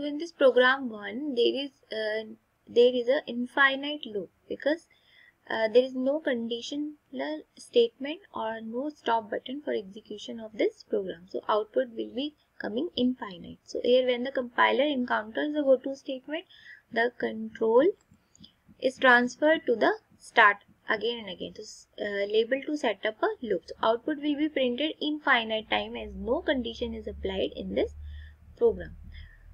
so in this program one there is uh, there is a infinite loop because uh, there is no conditional statement or no stop button for execution of this program. So output will be coming infinite. So here when the compiler encounters the goto statement, the control is transferred to the start again and again. So uh, label to set up a loop. So output will be printed infinite time as no condition is applied in this program.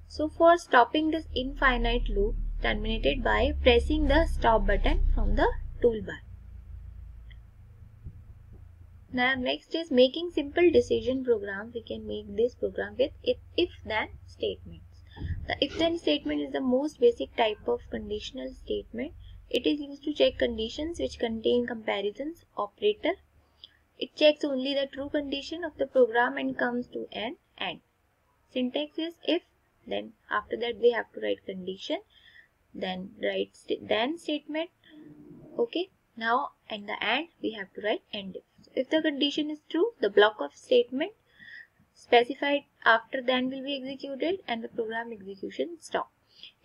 So for stopping this infinite loop terminated by pressing the stop button from the toolbar. Now next is making simple decision programs. We can make this program with if, if then statements. The if then statement is the most basic type of conditional statement. It is used to check conditions which contain comparisons operator. It checks only the true condition of the program and comes to an end. Syntax is if then after that we have to write condition then write st then statement. Okay now in the end we have to write end. If the condition is true the block of statement specified after then will be executed and the program execution stop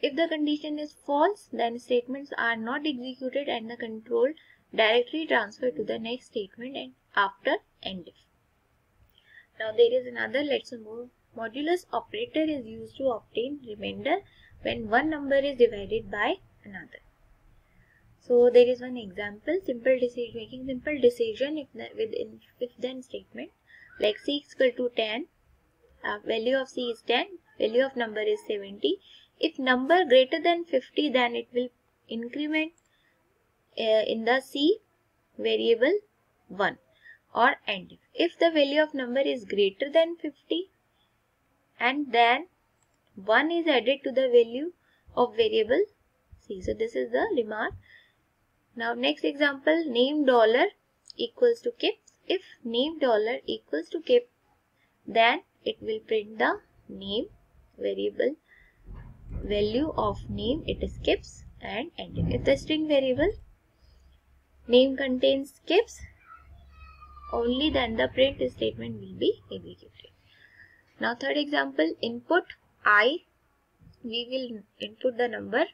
if the condition is false then statements are not executed and the control directly transferred to the next statement and after end. If now there is another let's move modulus operator is used to obtain remainder when one number is divided by another so there is one example, simple decision making simple decision if the, with if then statement like c is equal to 10, uh, value of c is 10, value of number is 70. If number greater than 50 then it will increment uh, in the c variable 1 or end. If the value of number is greater than 50 and then 1 is added to the value of variable c. So this is the remark now next example name dollar equals to kip. If name dollar equals to kip then it will print the name variable value of name it is kips and ending. If the string variable name contains kips only then the print statement will be executed. Now third example input i. We will input the number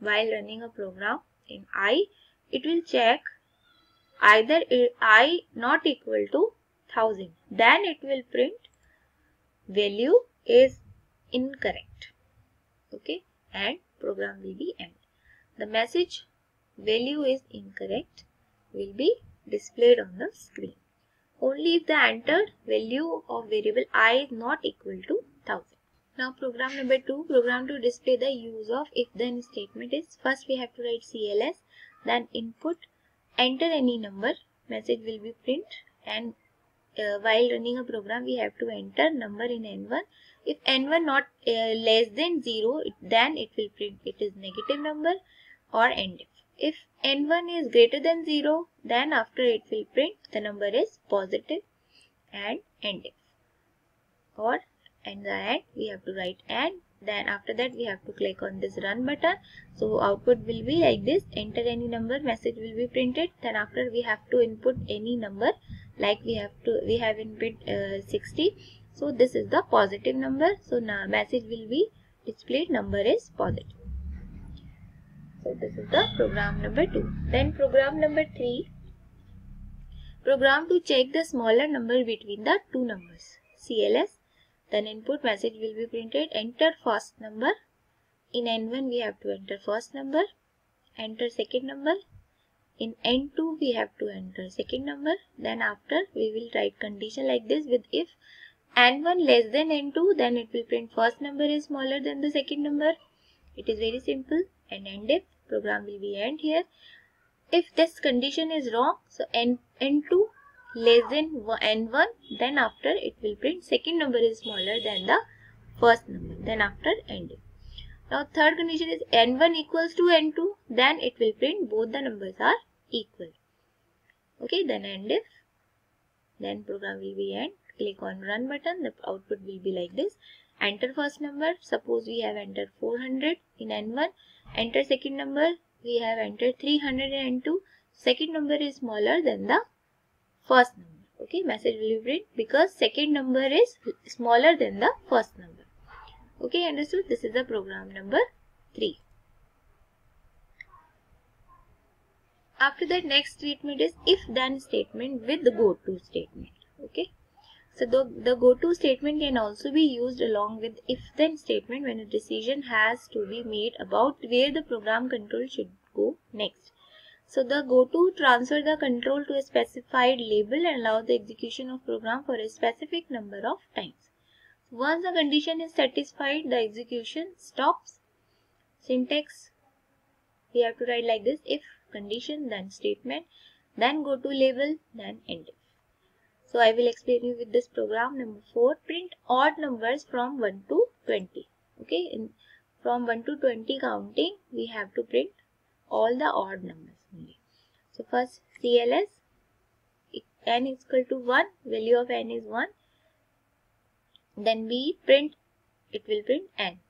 while running a program in i. It will check either i not equal to 1000 then it will print value is incorrect. Okay? And program will be end the message value is incorrect will be displayed on the screen only if the entered value of variable i is not equal to 1000 now program number 2, program to display the use of if then statement is first we have to write CLS then input enter any number message will be print and uh, while running a program we have to enter number in n1 if n1 not uh, less than 0 it, then it will print it is negative number or end if if n1 is greater than 0 then after it will print the number is positive and end if. Or and the end we have to write and then after that we have to click on this run button. So output will be like this. Enter any number message will be printed. Then after we have to input any number like we have to we have input uh, 60 so this is the positive number. So now message will be displayed number is positive so this is the program number 2 then program number 3 program to check the smaller number between the two numbers. Cls then input message will be printed. Enter first number. In n1 we have to enter first number. Enter second number. In n2 we have to enter second number. Then after we will write condition like this with if n1 less than n2 then it will print first number is smaller than the second number. It is very simple. And end if program will be end here. If this condition is wrong so n n2 less than n1 then after it will print. Second number is smaller than the first number. Then after end now third condition is n1 equals to n2 then it will print. Both the numbers are equal. Okay then end if. Then program will be end. Click on run button. The output will be like this enter first number suppose we have entered 400 in n1 enter second number we have entered 300 in n2 second number is smaller than the first number. Okay, message will be print because second number is smaller than the first number. Okay, understood? This is the program number 3. After that next statement is if then statement with the go to statement. Okay. So the, the go to statement can also be used along with if then statement when a decision has to be made about where the program control should go next. So the go to transfer the control to a specified label and allow the execution of program for a specific number of times. Once the condition is satisfied, the execution stops. Syntax we have to write like this if condition, then statement, then go to label, then end. So I will explain you with this program number 4. Print odd numbers from 1 to 20. Okay, in, from 1 to 20 counting, we have to print all the odd numbers only. So first CLS, n is equal to 1, value of n is 1. Then we print, it will print n.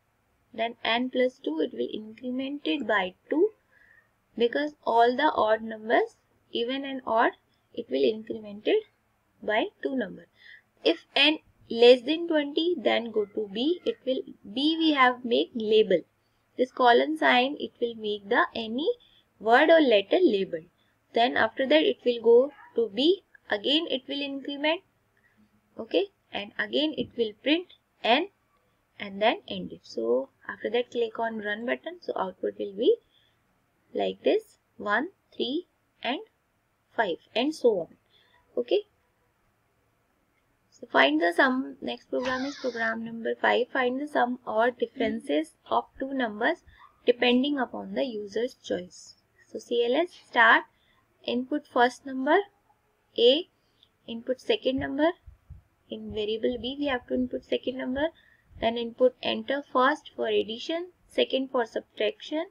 Then n plus 2, it will increment it by 2 because all the odd numbers even and odd it will increment it by two number. if n less than 20 then go to b. It will b we have make label. This colon sign it will make the any word or letter label. Then after that it will go to b. Again it will increment. Okay? And again it will print n and then end it. So after that click on run button. So output will be like this. 1 3 and 5 and so on. Okay so find the sum. Next program is program number 5 find the sum or differences of two numbers depending upon the user's choice. So cls start. Input first number a. Input second number. In variable b we have to input second number. Then input enter first for addition second for subtraction.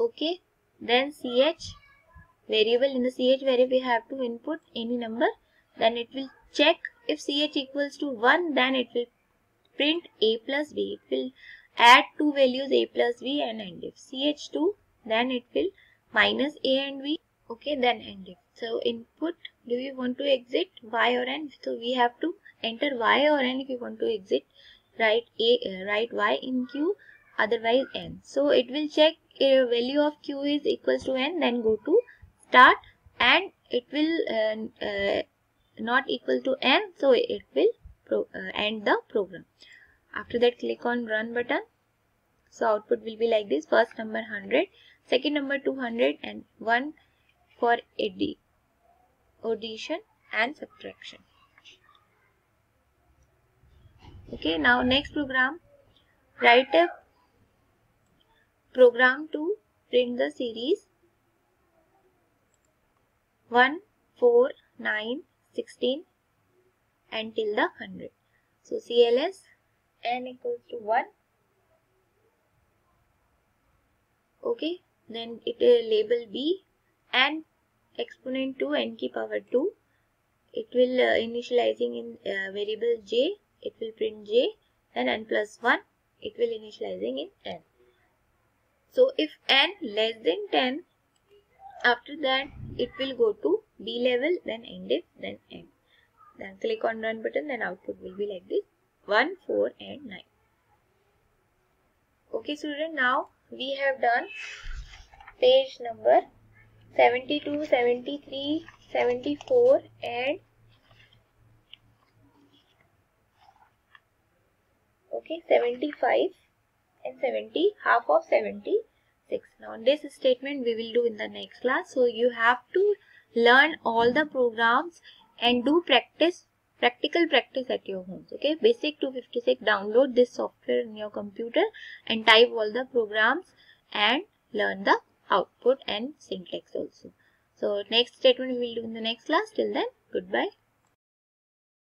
Okay. Then ch variable. In the ch variable we have to input any number. Then it will check if ch equals to 1 then it will print a plus b. It will add two values a plus b and end if. Ch2 then it will minus a and b. Okay then end if. So input do we want to exit y or n? So we have to enter y or n if you want to exit write a uh, write y in q otherwise n. So it will check a value of q is equals to n then go to start and it will uh, uh, not equal to n so it will pro, uh, end the program. After that click on run button. So output will be like this. First number 100 second number 200 and one for addition and subtraction. Okay now next program. Write a program to print the series 1, 4, 9, 16 until the 100. So CLS n equals to 1. Okay, then it will label B and exponent to n key power 2. It will uh, initializing in uh, variable j, it will print j and n plus 1, it will initializing in n. So if n less than 10, after that it will go to B level, then end it, then end. Then click on run button, then output will be like this 1, 4 and 9. Okay student, now we have done page number 72, 73, 74 and okay 75 and 70 half of 76 now this statement we will do in the next class. So you have to learn all the programs and do practice practical practice at your homes okay? Basic 256 download this software in your computer and type all the programs and learn the output and syntax also. So next statement we will do in the next class. Till then goodbye